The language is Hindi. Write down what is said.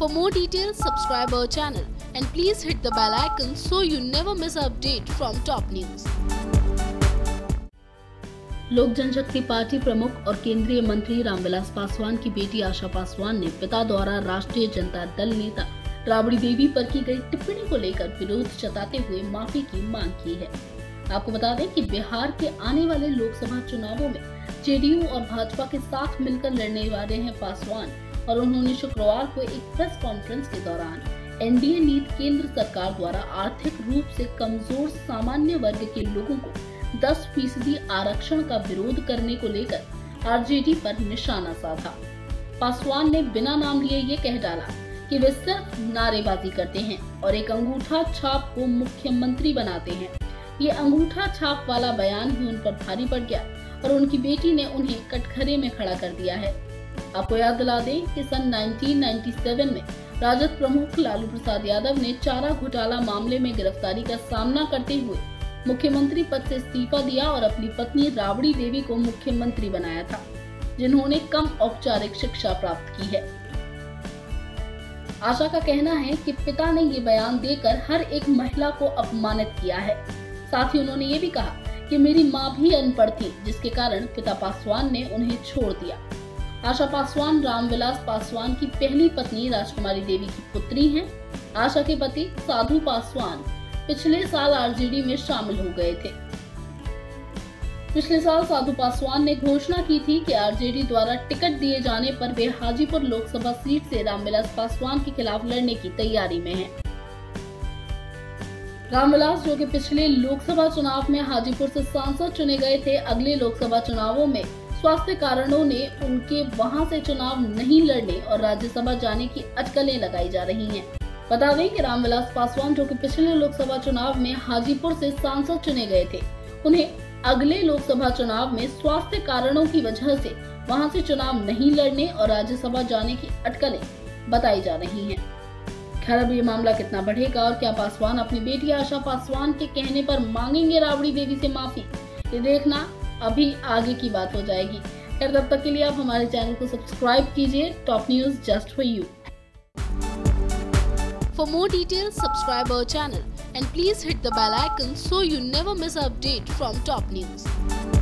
For more details, subscribe our channel and please hit the bell icon so you never miss an update from top news. लोक जनशक्ति पार्टी प्रमुख और केंद्रीय मंत्री रामविलास पासवान की बेटी आशा पासवान ने पिता द्वारा राष्ट्रीय जनता दल नेता राबड़ी देवी पर की गई टिप्पणी को लेकर विरोध जताते हुए माफ़ी की मांग की है आपको बता दें कि बिहार के आने वाले लोकसभा चुनावों में जेडीयू और भाजपा के साथ मिलकर लड़ने वाले हैं पासवान और उन्होंने शुक्रवार को एक प्रेस कॉन्फ्रेंस के दौरान एनडीए नीति केंद्र सरकार द्वारा आर्थिक रूप से कमज़ोर सामान्य वर्ग के लोगों को 10 फ़ीसदी आरक्षण का विरोध करने को लेकर आरजेडी पर निशाना साधा। पासवान ने बिना नाम लिए ये कह डाला कि वे सिर्फ़ नारेबाजी करते हैं और एक अंगूठा छाप को मुख्यमंत्री बनाते हैं। ये अंगूठा छाप वाला बयान भी उन पर भारी पड़ गया और उनकी बेटी ने उन्हें कटघरे में खड़ा कर दिया है। आपको याद दिला दें कि सन 1997 में राजद प्रमुख लालू प्रसाद यादव ने चारा घोटाला मामले में गिरफ्तारी का सामना करते हुए मुख्यमंत्री पद से इस्तीफा दिया और अपनी पत्नी राबड़ी देवी को मुख्यमंत्री बनाया था, जिन्होंने कम औपचारिक शिक्षा प्राप्त की है। आशा का कहना है कि पिता ने ये बयान देकर हर एक महिला को अपमानित किया है। साथ ही उन्होंने ये भी कहा कि मेरी माँ भी अनपढ़ थी, जिसके कारण पिता पासवान ने उन्हें छोड़ दिया। आशा पासवान, रामविलास पासवान की पहली पत्नी राजकुमारी देवी की पुत्री हैं। आशा के पति साधु पासवान पिछले साल आरजेडी में शामिल हो गए थे पिछले साल साधु पासवान ने घोषणा की थी कि आरजेडी द्वारा टिकट दिए जाने पर वे हाजीपुर लोकसभा सीट से रामविलास पासवान के खिलाफ लड़ने की तैयारी में हैं। रामविलास, जो कि पिछले लोकसभा चुनाव में हाजीपुर से सांसद चुने गए थे, अगले लोकसभा चुनावों में स्वास्थ्य कारणों ने उनके वहाँ से चुनाव नहीं लड़ने और राज्यसभा जाने की अटकलें लगाई जा रही हैं। बता दें कि रामविलास पासवान, जो कि पिछले लोकसभा चुनाव में हाजीपुर से सांसद चुने गए थे, उन्हें अगले लोकसभा चुनाव में स्वास्थ्य कारणों की वजह से वहाँ से चुनाव नहीं लड़ने और राज्यसभा जाने की अटकलें बताई जा रही हैं। खैर, अब ये मामला कितना बढ़ेगा और क्या पासवान अपनी बेटी आशा पासवान के कहने पर मांगेंगे राबड़ी देवी से माफ़ी ये देखना अभी आगे की बात हो जाएगी। खैर, तब तक के लिए आप हमारे चैनल को सब्सक्राइब कीजिए। Top news just for you. For more detail subscribe our channel and please hit the bell icon so you never miss update from top news